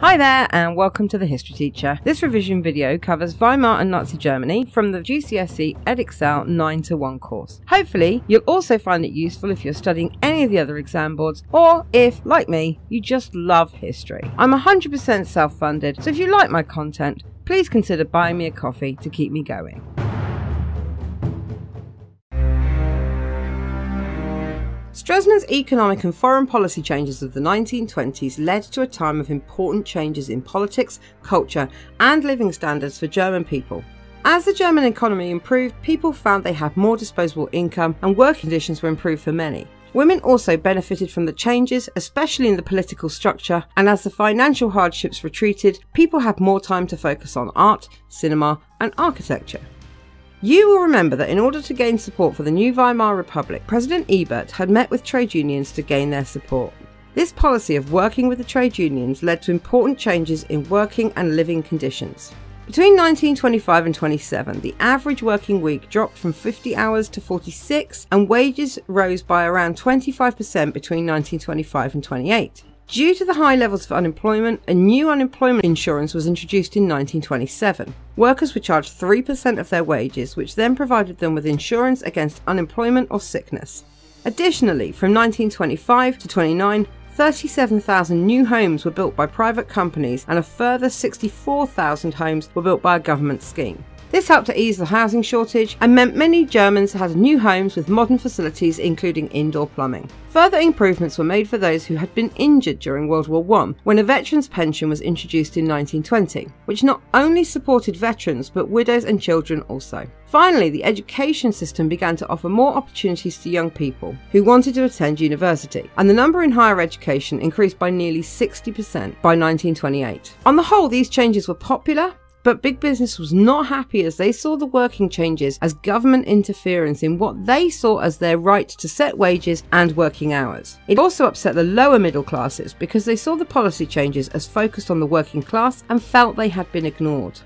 Hi there and welcome to the History Teacher. This revision video covers Weimar and Nazi Germany from the GCSE Edexcel 9 to 1 course. Hopefully you'll also find it useful if you're studying any of the other exam boards or if, like me, you just love history. I'm 100% self-funded, so if you like my content, please consider buying me a coffee to keep me going. Stresemann's economic and foreign policy changes of the 1920s led to a time of important changes in politics, culture, and living standards for German people. As the German economy improved, people found they had more disposable income and work conditions were improved for many. Women also benefited from the changes, especially in the political structure, and as the financial hardships retreated, people had more time to focus on art, cinema, and architecture. You will remember that in order to gain support for the new Weimar Republic, President Ebert had met with trade unions to gain their support. This policy of working with the trade unions led to important changes in working and living conditions. Between 1925 and 27, the average working week dropped from 50 hours to 46, and wages rose by around 25% between 1925 and 28. Due to the high levels of unemployment, a new unemployment insurance was introduced in 1927. Workers were charged 3% of their wages, which then provided them with insurance against unemployment or sickness. Additionally, from 1925 to 29, 37,000 new homes were built by private companies and a further 64,000 homes were built by a government scheme. This helped to ease the housing shortage and meant many Germans had new homes with modern facilities including indoor plumbing. Further improvements were made for those who had been injured during World War I when a veteran's pension was introduced in 1920, which not only supported veterans but widows and children also. Finally, the education system began to offer more opportunities to young people who wanted to attend university, and the number in higher education increased by nearly 60% by 1928. On the whole, these changes were popular but big business was not happy as they saw the working changes as government interference in what they saw as their right to set wages and working hours. It also upset the lower middle classes because they saw the policy changes as focused on the working class and felt they had been ignored.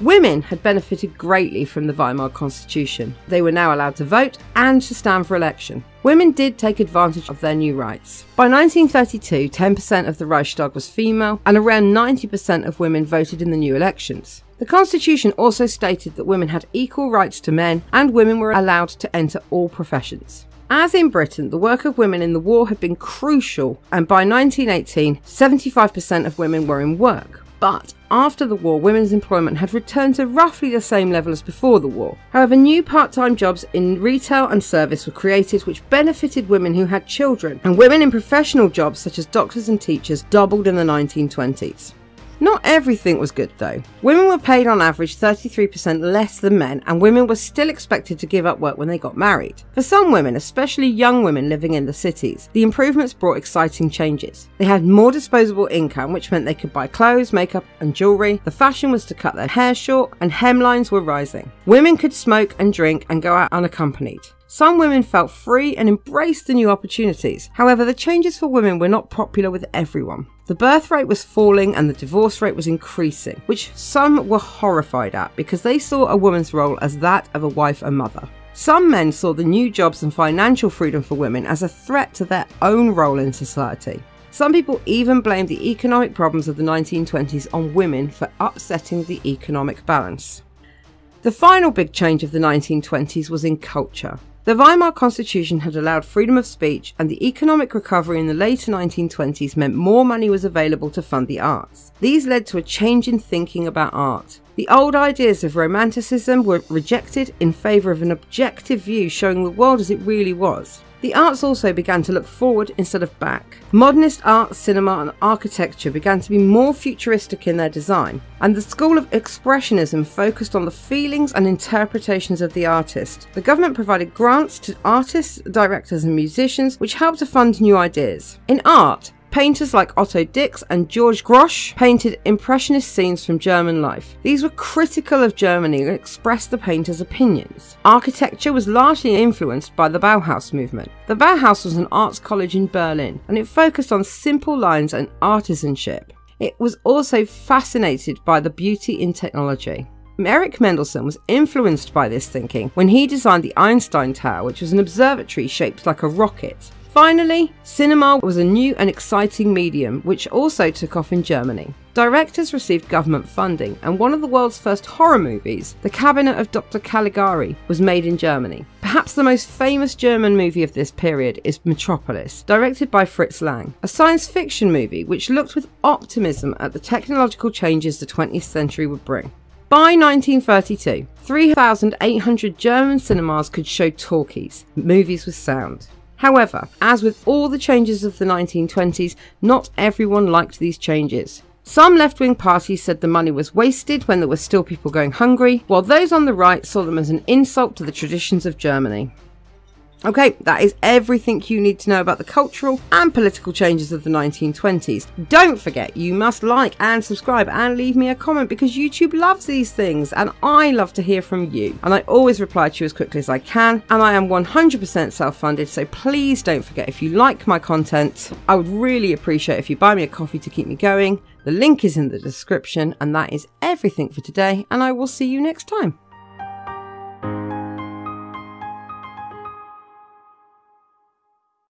Women had benefited greatly from the Weimar Constitution. They were now allowed to vote and to stand for election. Women did take advantage of their new rights. By 1932, 10% of the Reichstag was female, and around 90% of women voted in the new elections. The constitution also stated that women had equal rights to men, and women were allowed to enter all professions. As in Britain, the work of women in the war had been crucial, and by 1918, 75% of women were in work. But after the war, women's employment had returned to roughly the same level as before the war. However, new part time jobs in retail and service were created which benefited women who had children, and women in professional jobs such as doctors and teachers doubled in the 1920s. Not everything was good though. Women were paid on average 33% less than men, and women were still expected to give up work when they got married. For some women, especially young women living in the cities, the improvements brought exciting changes. They had more disposable income, which meant they could buy clothes, makeup, and jewellery. The fashion was to cut their hair short, and hemlines were rising. Women could smoke and drink and go out unaccompanied. Some women felt free and embraced the new opportunities. However, the changes for women were not popular with everyone. The birth rate was falling and the divorce rate was increasing, which some were horrified at because they saw a woman's role as that of a wife and mother. Some men saw the new jobs and financial freedom for women as a threat to their own role in society. Some people even blamed the economic problems of the 1920s on women for upsetting the economic balance. The final big change of the 1920s was in culture. The Weimar Constitution had allowed freedom of speech, and the economic recovery in the later 1920s meant more money was available to fund the arts. These led to a change in thinking about art. The old ideas of Romanticism were rejected in favour of an objective view showing the world as it really was. The arts also began to look forward instead of back. Modernist art, cinema, and architecture began to be more futuristic in their design, and the school of Expressionism focused on the feelings and interpretations of the artist. The government provided grants to artists, directors, and musicians, which helped to fund new ideas. In art, Painters like Otto Dix and George Grosz painted impressionist scenes from German life. These were critical of Germany and expressed the painters' opinions. Architecture was largely influenced by the Bauhaus movement. The Bauhaus was an arts college in Berlin and it focused on simple lines and artisanship. It was also fascinated by the beauty in technology. Erich Mendelsohn was influenced by this thinking when he designed the Einstein Tower, which was an observatory shaped like a rocket. Finally, cinema was a new and exciting medium which also took off in Germany. Directors received government funding, and one of the world's first horror movies, The Cabinet of Dr. Caligari, was made in Germany. Perhaps the most famous German movie of this period is Metropolis, directed by Fritz Lang, a science fiction movie which looked with optimism at the technological changes the 20th century would bring. By 1932, 3,800 German cinemas could show talkies, movies with sound. However, as with all the changes of the 1920s, not everyone liked these changes. Some left wing parties said the money was wasted when there were still people going hungry, while those on the right saw them as an insult to the traditions of Germany. Okay, that is everything you need to know about the cultural and political changes of the 1920s. Don't forget, you must like and subscribe and leave me a comment because YouTube loves these things and I love to hear from you. And I always reply to you as quickly as I can. And I am 100% self funded, so please don't forget if you like my content, I would really appreciate if you buy me a coffee to keep me going. The link is in the description, and that is everything for today, and I will see you next time.